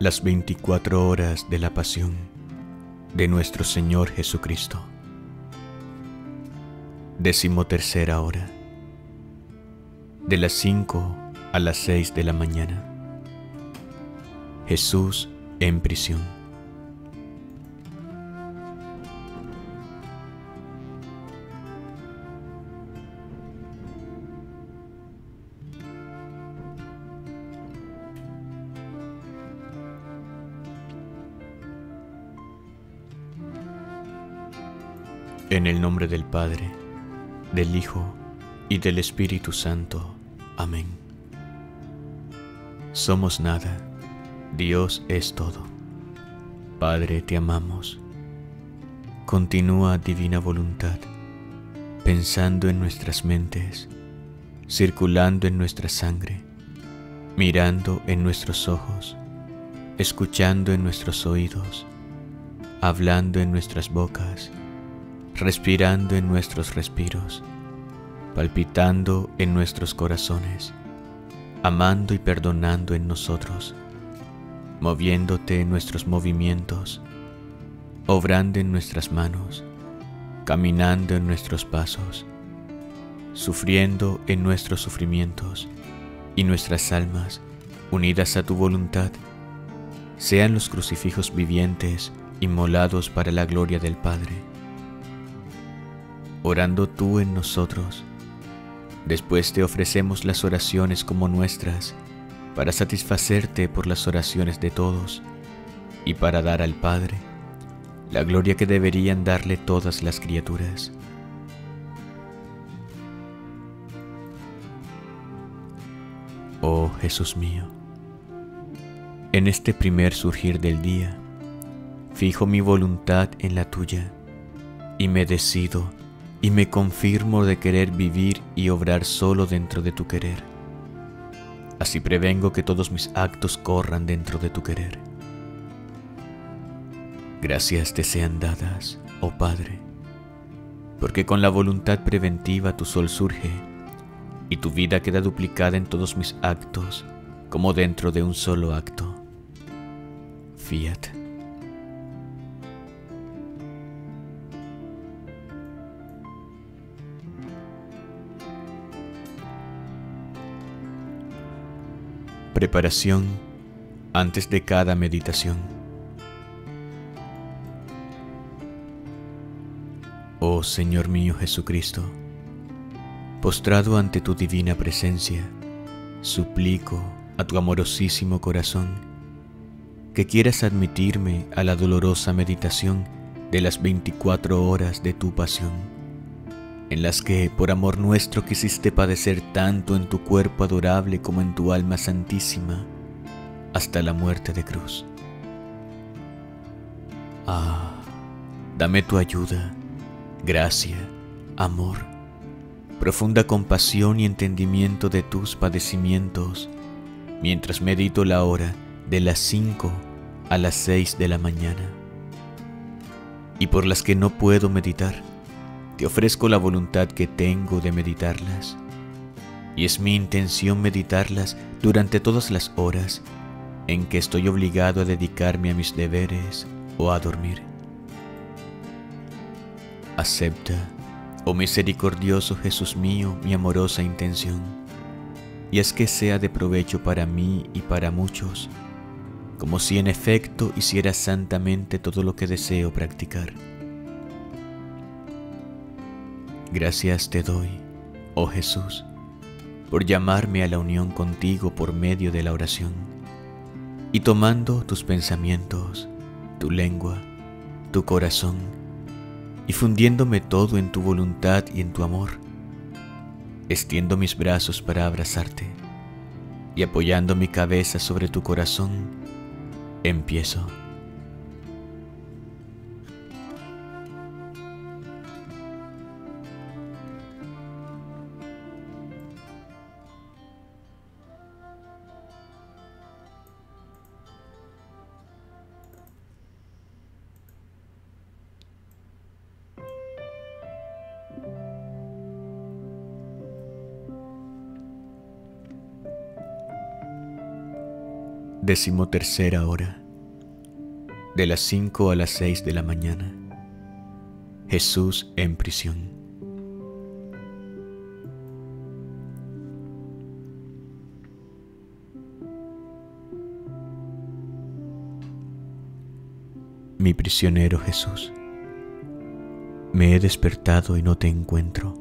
las 24 horas de la pasión de nuestro Señor Jesucristo. Décimo tercera hora, de las 5 a las 6 de la mañana. Jesús en prisión. El nombre del Padre, del Hijo y del Espíritu Santo. Amén. Somos nada, Dios es todo. Padre, te amamos. Continúa divina voluntad, pensando en nuestras mentes, circulando en nuestra sangre, mirando en nuestros ojos, escuchando en nuestros oídos, hablando en nuestras bocas respirando en nuestros respiros, palpitando en nuestros corazones, amando y perdonando en nosotros, moviéndote en nuestros movimientos, obrando en nuestras manos, caminando en nuestros pasos, sufriendo en nuestros sufrimientos y nuestras almas unidas a tu voluntad, sean los crucifijos vivientes inmolados para la gloria del Padre orando tú en nosotros. Después te ofrecemos las oraciones como nuestras, para satisfacerte por las oraciones de todos y para dar al Padre la gloria que deberían darle todas las criaturas. Oh Jesús mío, en este primer surgir del día, fijo mi voluntad en la tuya y me decido y me confirmo de querer vivir y obrar solo dentro de tu querer. Así prevengo que todos mis actos corran dentro de tu querer. Gracias te sean dadas, oh Padre, porque con la voluntad preventiva tu sol surge y tu vida queda duplicada en todos mis actos como dentro de un solo acto. Fiat. Preparación antes de cada meditación. Oh Señor mío Jesucristo, postrado ante tu divina presencia, suplico a tu amorosísimo corazón que quieras admitirme a la dolorosa meditación de las 24 horas de tu pasión en las que por amor nuestro quisiste padecer tanto en tu cuerpo adorable como en tu alma santísima, hasta la muerte de cruz. Ah, dame tu ayuda, gracia, amor, profunda compasión y entendimiento de tus padecimientos, mientras medito la hora de las cinco a las seis de la mañana, y por las que no puedo meditar, te ofrezco la voluntad que tengo de meditarlas. Y es mi intención meditarlas durante todas las horas en que estoy obligado a dedicarme a mis deberes o a dormir. Acepta, oh misericordioso Jesús mío, mi amorosa intención, y es que sea de provecho para mí y para muchos, como si en efecto hiciera santamente todo lo que deseo practicar. Gracias te doy, oh Jesús, por llamarme a la unión contigo por medio de la oración, y tomando tus pensamientos, tu lengua, tu corazón, y fundiéndome todo en tu voluntad y en tu amor, extiendo mis brazos para abrazarte, y apoyando mi cabeza sobre tu corazón, empiezo. Decimotercera hora. De las cinco a las seis de la mañana. Jesús en prisión. Mi prisionero Jesús, me he despertado y no te encuentro.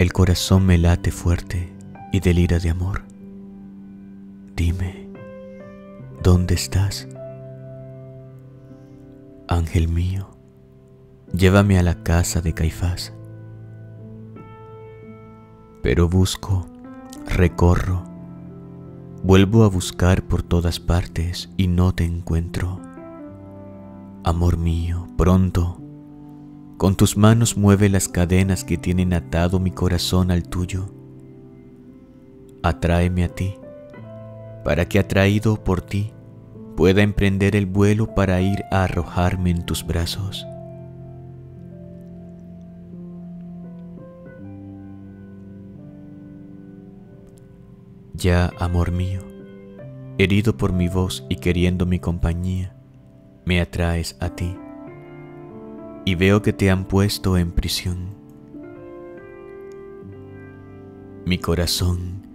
El corazón me late fuerte y delira de amor. Dime, ¿dónde estás? Ángel mío, llévame a la casa de Caifás. Pero busco, recorro, vuelvo a buscar por todas partes y no te encuentro. Amor mío, pronto, con tus manos mueve las cadenas que tienen atado mi corazón al tuyo. Atráeme a ti, para que atraído por ti pueda emprender el vuelo para ir a arrojarme en tus brazos. Ya, amor mío, herido por mi voz y queriendo mi compañía, me atraes a ti y veo que te han puesto en prisión. Mi corazón,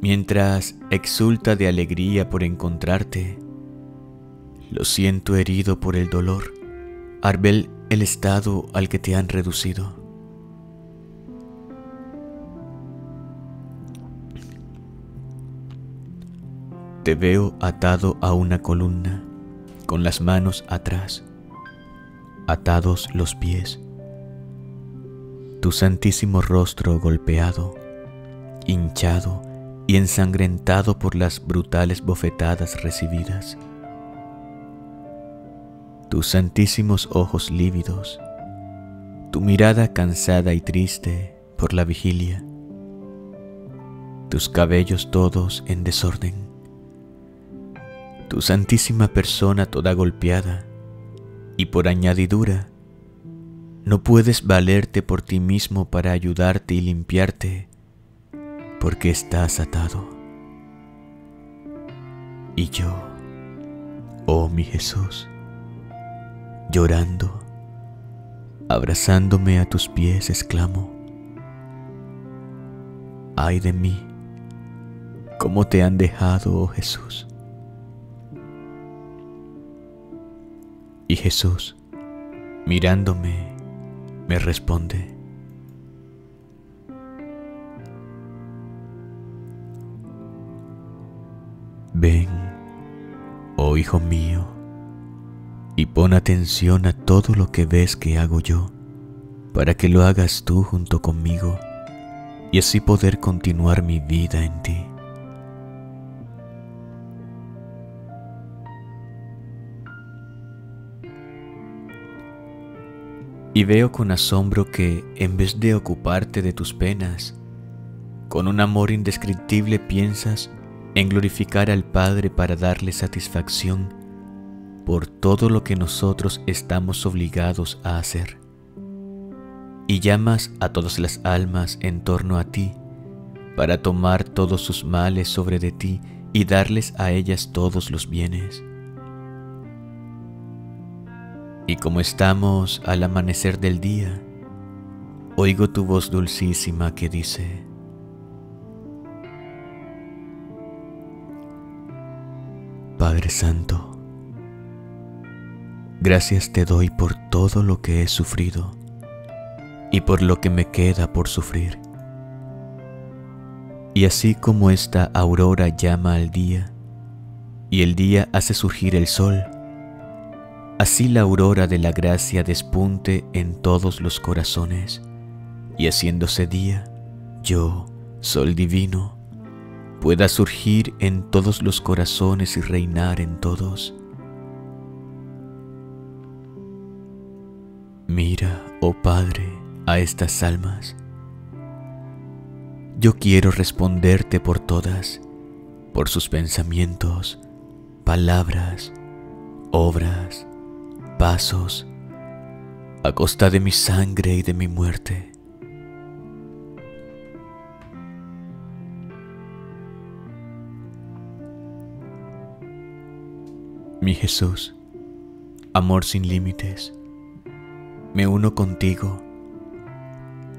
mientras exulta de alegría por encontrarte, lo siento herido por el dolor, Arbel el estado al que te han reducido. Te veo atado a una columna con las manos atrás, atados los pies, tu santísimo rostro golpeado, hinchado y ensangrentado por las brutales bofetadas recibidas, tus santísimos ojos lívidos, tu mirada cansada y triste por la vigilia, tus cabellos todos en desorden, tu santísima persona toda golpeada, y por añadidura, no puedes valerte por ti mismo para ayudarte y limpiarte, porque estás atado. Y yo, oh mi Jesús, llorando, abrazándome a tus pies, exclamo, ay de mí, cómo te han dejado, oh Jesús. Y Jesús, mirándome, me responde, Ven, oh Hijo mío, y pon atención a todo lo que ves que hago yo, para que lo hagas tú junto conmigo y así poder continuar mi vida en ti. Y veo con asombro que, en vez de ocuparte de tus penas, con un amor indescriptible piensas en glorificar al Padre para darle satisfacción por todo lo que nosotros estamos obligados a hacer. Y llamas a todas las almas en torno a ti para tomar todos sus males sobre de ti y darles a ellas todos los bienes. Y como estamos al amanecer del día, oigo tu voz dulcísima que dice, Padre Santo, gracias te doy por todo lo que he sufrido y por lo que me queda por sufrir. Y así como esta aurora llama al día, y el día hace surgir el sol, Así la aurora de la gracia despunte en todos los corazones, y haciéndose día, yo, sol divino, pueda surgir en todos los corazones y reinar en todos. Mira, oh Padre, a estas almas. Yo quiero responderte por todas, por sus pensamientos, palabras, obras, pasos a costa de mi sangre y de mi muerte. Mi Jesús, amor sin límites, me uno contigo.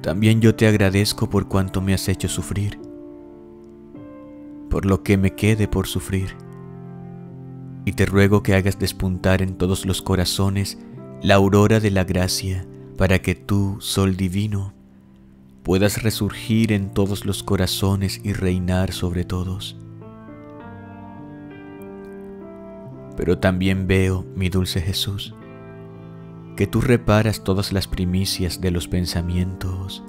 También yo te agradezco por cuanto me has hecho sufrir, por lo que me quede por sufrir. Y te ruego que hagas despuntar en todos los corazones la aurora de la gracia, para que tú, Sol divino, puedas resurgir en todos los corazones y reinar sobre todos. Pero también veo, mi dulce Jesús, que tú reparas todas las primicias de los pensamientos,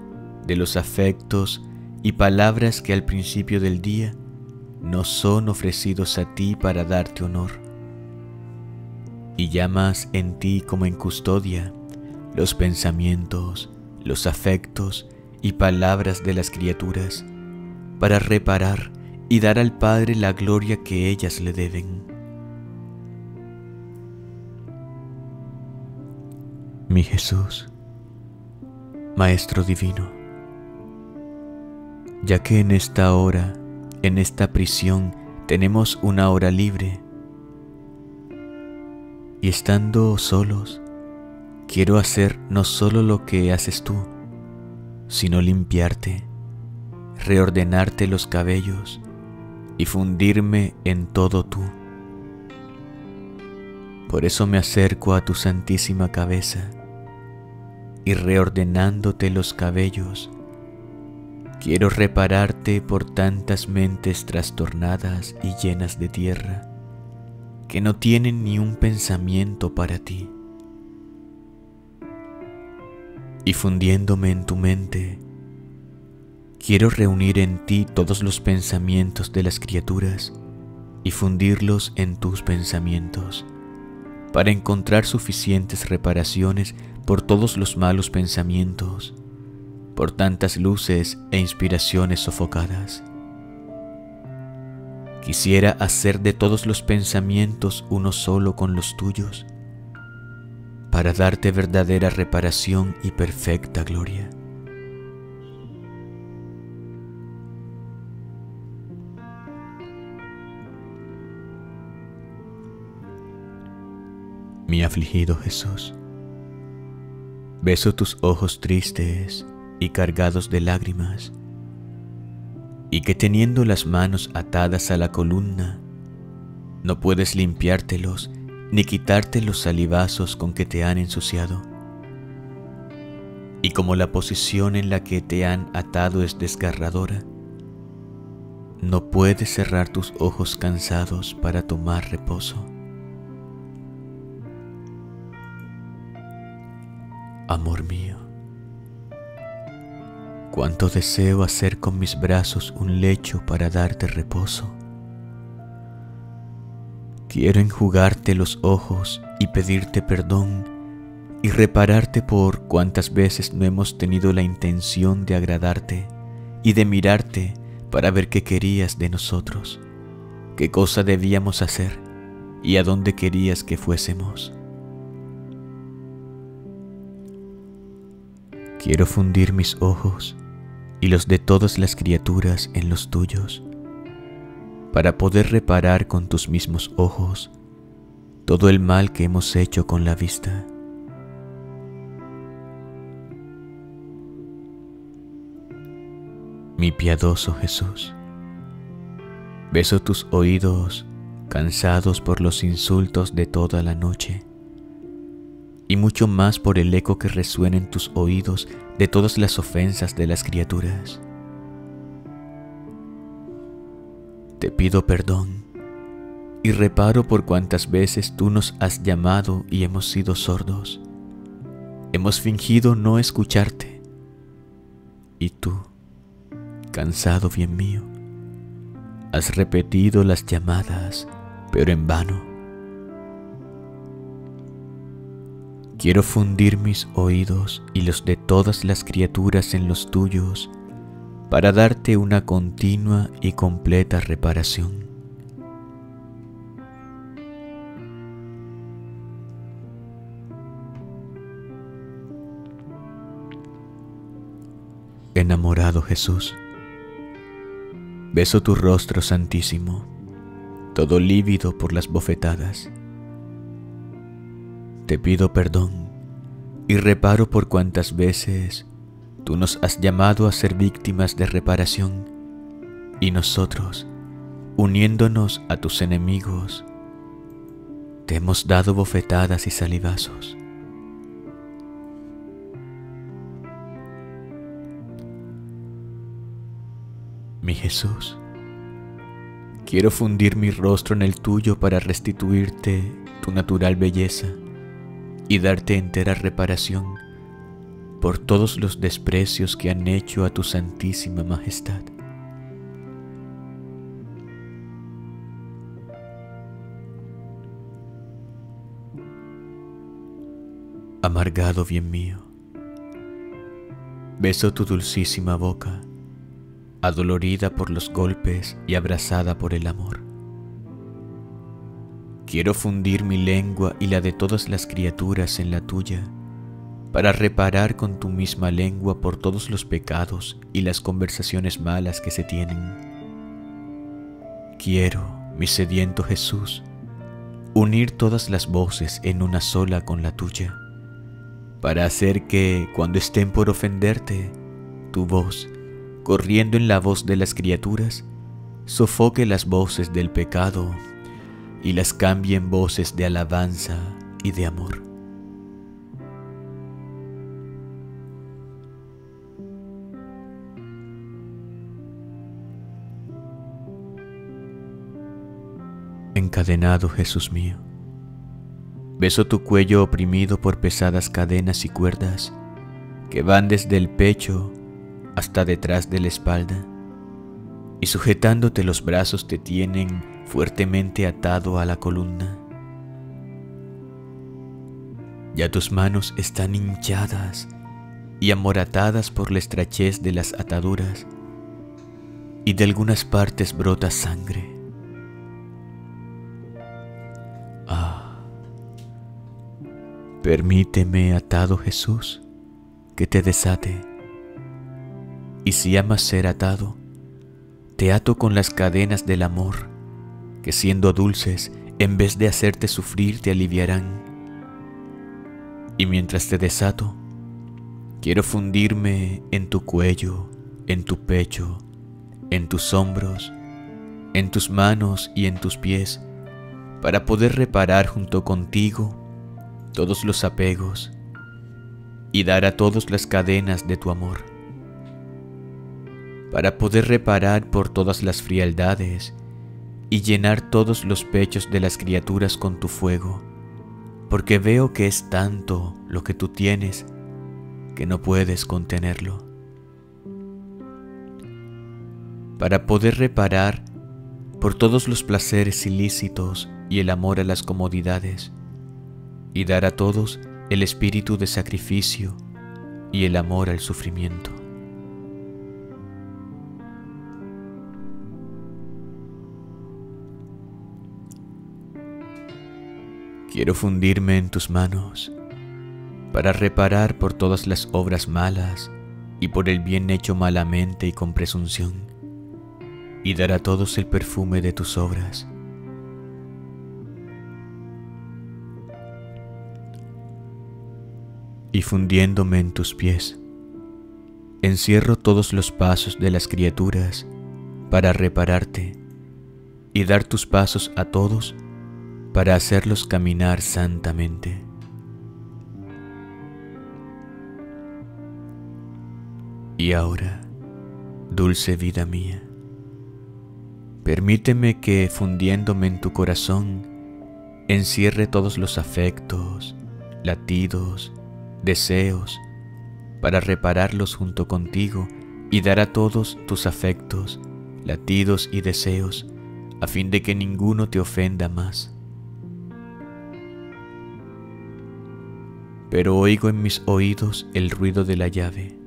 de los afectos y palabras que al principio del día no son ofrecidos a ti para darte honor. Y llamas en ti como en custodia los pensamientos, los afectos y palabras de las criaturas para reparar y dar al Padre la gloria que ellas le deben. Mi Jesús, Maestro Divino, ya que en esta hora, en esta prisión, tenemos una hora libre, y estando solos, quiero hacer no solo lo que haces tú, sino limpiarte, reordenarte los cabellos y fundirme en todo tú. Por eso me acerco a tu santísima cabeza y reordenándote los cabellos, quiero repararte por tantas mentes trastornadas y llenas de tierra que no tienen ni un pensamiento para ti. Y fundiéndome en tu mente, quiero reunir en ti todos los pensamientos de las criaturas y fundirlos en tus pensamientos para encontrar suficientes reparaciones por todos los malos pensamientos, por tantas luces e inspiraciones sofocadas. Quisiera hacer de todos los pensamientos uno solo con los tuyos, para darte verdadera reparación y perfecta gloria. Mi afligido Jesús, Beso tus ojos tristes y cargados de lágrimas, y que teniendo las manos atadas a la columna, no puedes limpiártelos ni quitarte los salivazos con que te han ensuciado. Y como la posición en la que te han atado es desgarradora, no puedes cerrar tus ojos cansados para tomar reposo. Amor mío, cuánto deseo hacer con mis brazos un lecho para darte reposo. Quiero enjugarte los ojos y pedirte perdón y repararte por cuántas veces no hemos tenido la intención de agradarte y de mirarte para ver qué querías de nosotros, qué cosa debíamos hacer y a dónde querías que fuésemos. Quiero fundir mis ojos y los de todas las criaturas en los tuyos, para poder reparar con tus mismos ojos todo el mal que hemos hecho con la vista. Mi piadoso Jesús, beso tus oídos cansados por los insultos de toda la noche y mucho más por el eco que resuena en tus oídos de todas las ofensas de las criaturas. Te pido perdón y reparo por cuantas veces tú nos has llamado y hemos sido sordos. Hemos fingido no escucharte. Y tú, cansado bien mío, has repetido las llamadas, pero en vano. Quiero fundir mis oídos y los de todas las criaturas en los tuyos para darte una continua y completa reparación. Enamorado Jesús, beso tu rostro santísimo, todo lívido por las bofetadas Te pido perdón y reparo por cuantas veces tú nos has llamado a ser víctimas de reparación y nosotros, uniéndonos a tus enemigos, te hemos dado bofetadas y salivazos. Mi Jesús, quiero fundir mi rostro en el tuyo para restituirte tu natural belleza y darte entera reparación por todos los desprecios que han hecho a tu santísima majestad. Amargado bien mío, beso tu dulcísima boca, adolorida por los golpes y abrazada por el amor. Quiero fundir mi lengua y la de todas las criaturas en la tuya, para reparar con tu misma lengua por todos los pecados y las conversaciones malas que se tienen. Quiero, mi sediento Jesús, unir todas las voces en una sola con la tuya, para hacer que, cuando estén por ofenderte, tu voz, corriendo en la voz de las criaturas, sofoque las voces del pecado y las cambien voces de alabanza y de amor. Encadenado Jesús mío, beso tu cuello oprimido por pesadas cadenas y cuerdas que van desde el pecho hasta detrás de la espalda y sujetándote los brazos te tienen fuertemente atado a la columna. Ya tus manos están hinchadas y amoratadas por la estrechez de las ataduras y de algunas partes brota sangre. Ah, permíteme, atado Jesús, que te desate. Y si amas ser atado, te ato con las cadenas del amor, que siendo dulces, en vez de hacerte sufrir, te aliviarán. Y mientras te desato, quiero fundirme en tu cuello, en tu pecho, en tus hombros, en tus manos y en tus pies, para poder reparar junto contigo todos los apegos y dar a todos las cadenas de tu amor para poder reparar por todas las frialdades y llenar todos los pechos de las criaturas con tu fuego, porque veo que es tanto lo que tú tienes que no puedes contenerlo. Para poder reparar por todos los placeres ilícitos y el amor a las comodidades, y dar a todos el espíritu de sacrificio y el amor al sufrimiento. Quiero fundirme en tus manos para reparar por todas las obras malas y por el bien hecho malamente y con presunción, y dar a todos el perfume de tus obras. Y fundiéndome en tus pies, encierro todos los pasos de las criaturas para repararte y dar tus pasos a todos para hacerlos caminar santamente. Y ahora, dulce vida mía, permíteme que fundiéndome en tu corazón, encierre todos los afectos, latidos, deseos, para repararlos junto contigo y dar a todos tus afectos, latidos y deseos, a fin de que ninguno te ofenda más pero oigo en mis oídos el ruido de la llave.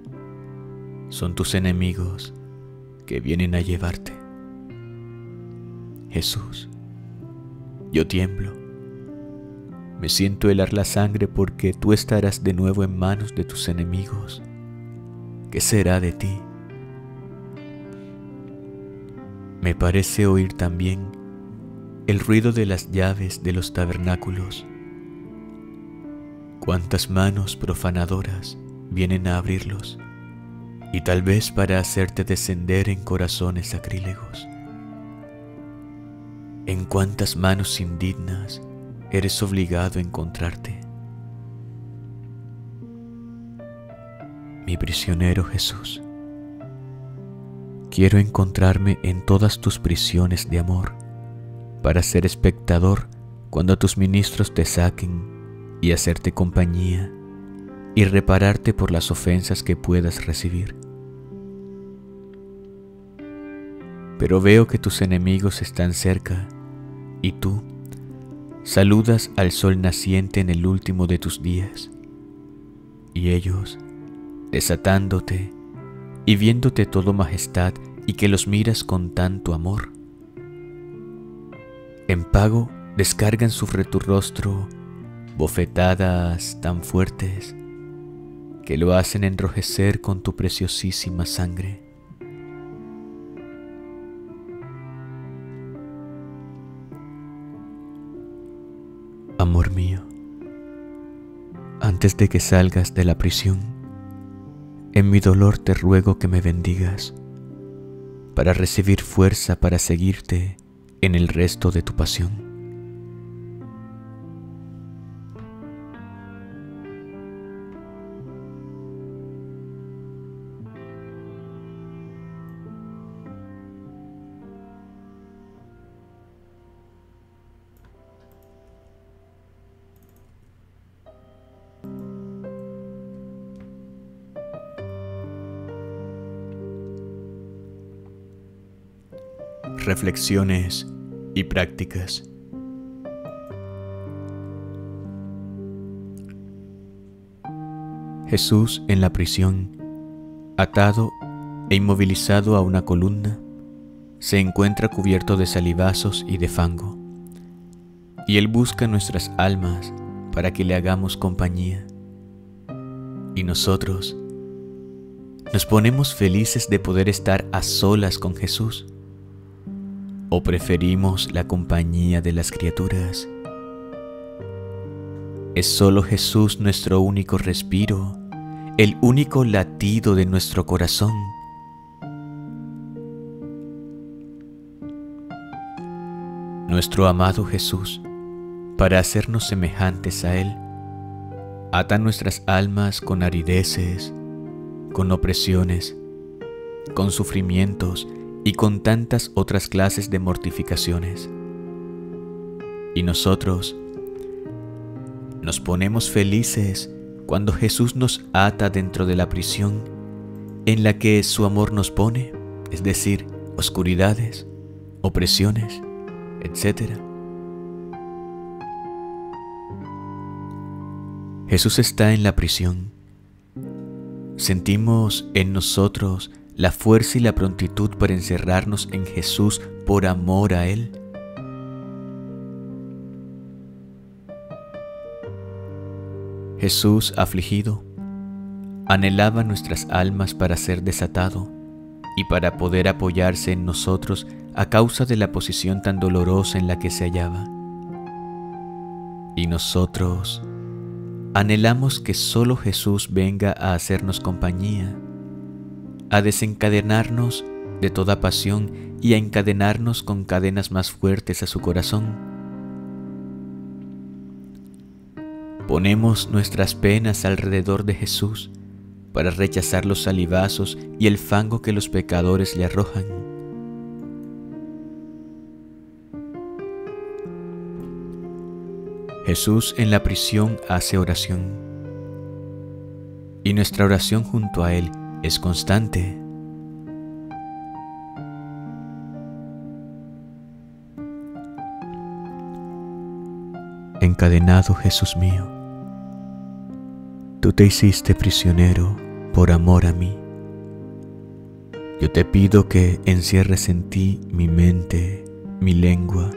Son tus enemigos que vienen a llevarte. Jesús, yo tiemblo. Me siento helar la sangre porque tú estarás de nuevo en manos de tus enemigos. ¿Qué será de ti? Me parece oír también el ruido de las llaves de los tabernáculos Cuántas manos profanadoras vienen a abrirlos y tal vez para hacerte descender en corazones sacrílegos. En cuántas manos indignas eres obligado a encontrarte. Mi prisionero Jesús, quiero encontrarme en todas tus prisiones de amor para ser espectador cuando tus ministros te saquen y hacerte compañía y repararte por las ofensas que puedas recibir. Pero veo que tus enemigos están cerca y tú saludas al sol naciente en el último de tus días. Y ellos, desatándote y viéndote todo majestad y que los miras con tanto amor, en pago descargan sobre tu rostro bofetadas tan fuertes que lo hacen enrojecer con tu preciosísima sangre. Amor mío, antes de que salgas de la prisión, en mi dolor te ruego que me bendigas para recibir fuerza para seguirte en el resto de tu pasión. Reflexiones y prácticas. Jesús en la prisión, atado e inmovilizado a una columna, se encuentra cubierto de salivazos y de fango, y Él busca nuestras almas para que le hagamos compañía. Y nosotros nos ponemos felices de poder estar a solas con Jesús ¿O preferimos la compañía de las criaturas? ¿Es solo Jesús nuestro único respiro, el único latido de nuestro corazón? Nuestro amado Jesús, para hacernos semejantes a Él, ata nuestras almas con arideces, con opresiones, con sufrimientos, y con tantas otras clases de mortificaciones. Y nosotros nos ponemos felices cuando Jesús nos ata dentro de la prisión en la que su amor nos pone, es decir, oscuridades, opresiones, etc. Jesús está en la prisión. Sentimos en nosotros la fuerza y la prontitud para encerrarnos en Jesús por amor a Él. Jesús afligido, anhelaba nuestras almas para ser desatado y para poder apoyarse en nosotros a causa de la posición tan dolorosa en la que se hallaba. Y nosotros anhelamos que solo Jesús venga a hacernos compañía a desencadenarnos de toda pasión y a encadenarnos con cadenas más fuertes a su corazón. Ponemos nuestras penas alrededor de Jesús para rechazar los salivazos y el fango que los pecadores le arrojan. Jesús en la prisión hace oración y nuestra oración junto a Él es constante. Encadenado Jesús mío, tú te hiciste prisionero por amor a mí. Yo te pido que encierres en ti mi mente, mi lengua,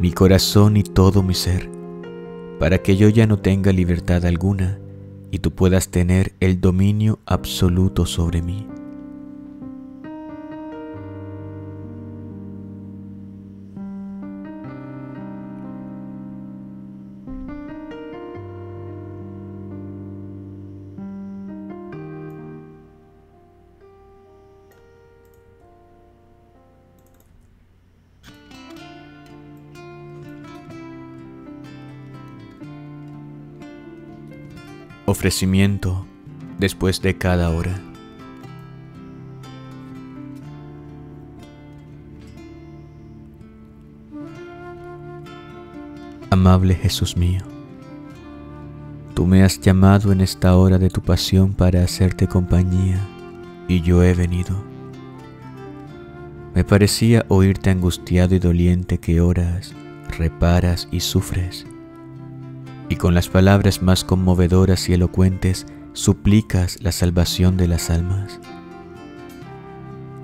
mi corazón y todo mi ser, para que yo ya no tenga libertad alguna y tú puedas tener el dominio absoluto sobre mí. Ofrecimiento después de cada hora. Amable Jesús mío, tú me has llamado en esta hora de tu pasión para hacerte compañía y yo he venido. Me parecía oírte angustiado y doliente que oras, reparas y sufres, y con las palabras más conmovedoras y elocuentes suplicas la salvación de las almas.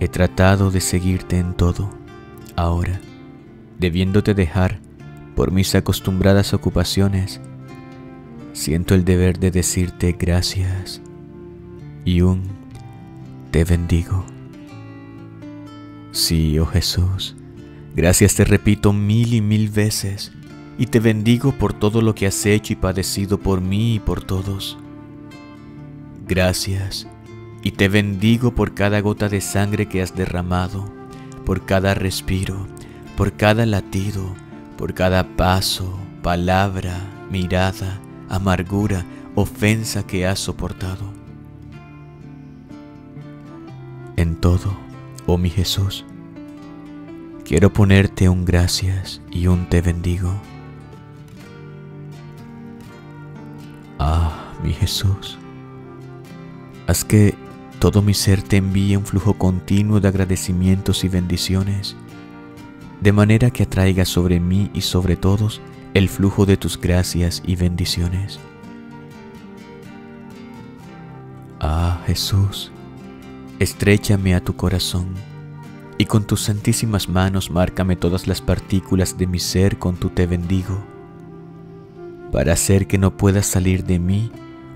He tratado de seguirte en todo, ahora, debiéndote dejar por mis acostumbradas ocupaciones, siento el deber de decirte gracias y un te bendigo. Sí, oh Jesús, gracias te repito mil y mil veces y te bendigo por todo lo que has hecho y padecido por mí y por todos. Gracias y te bendigo por cada gota de sangre que has derramado, por cada respiro, por cada latido, por cada paso, palabra, mirada, amargura, ofensa que has soportado. En todo, oh mi Jesús, quiero ponerte un gracias y un te bendigo. Ah, mi Jesús, haz que todo mi ser te envíe un flujo continuo de agradecimientos y bendiciones de manera que atraiga sobre mí y sobre todos el flujo de tus gracias y bendiciones. Ah, Jesús, estrechame a tu corazón y con tus santísimas manos márcame todas las partículas de mi ser con tu te bendigo, para hacer que no pueda salir de mí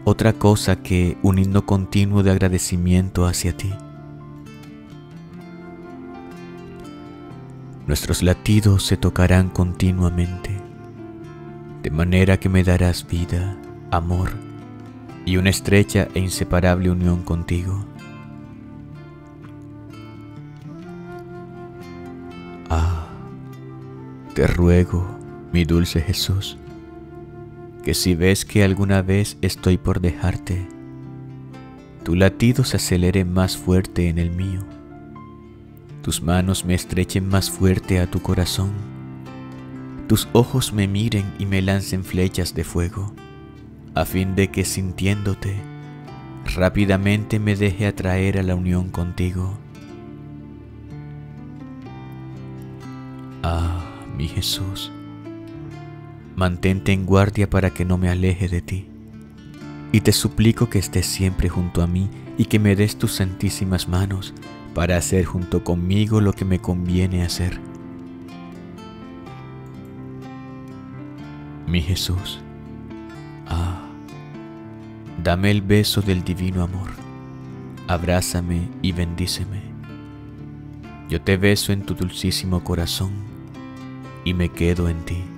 otra cosa que un himno continuo de agradecimiento hacia ti. Nuestros latidos se tocarán continuamente, de manera que me darás vida, amor y una estrecha e inseparable unión contigo. Ah, te ruego, mi dulce Jesús, que si ves que alguna vez estoy por dejarte, tu latido se acelere más fuerte en el mío tus manos me estrechen más fuerte a tu corazón, tus ojos me miren y me lancen flechas de fuego, a fin de que sintiéndote, rápidamente me deje atraer a la unión contigo. Ah, mi Jesús, mantente en guardia para que no me aleje de ti, y te suplico que estés siempre junto a mí y que me des tus santísimas manos para hacer junto conmigo lo que me conviene hacer. Mi Jesús, ah, dame el beso del divino amor, abrázame y bendíceme. Yo te beso en tu dulcísimo corazón y me quedo en ti.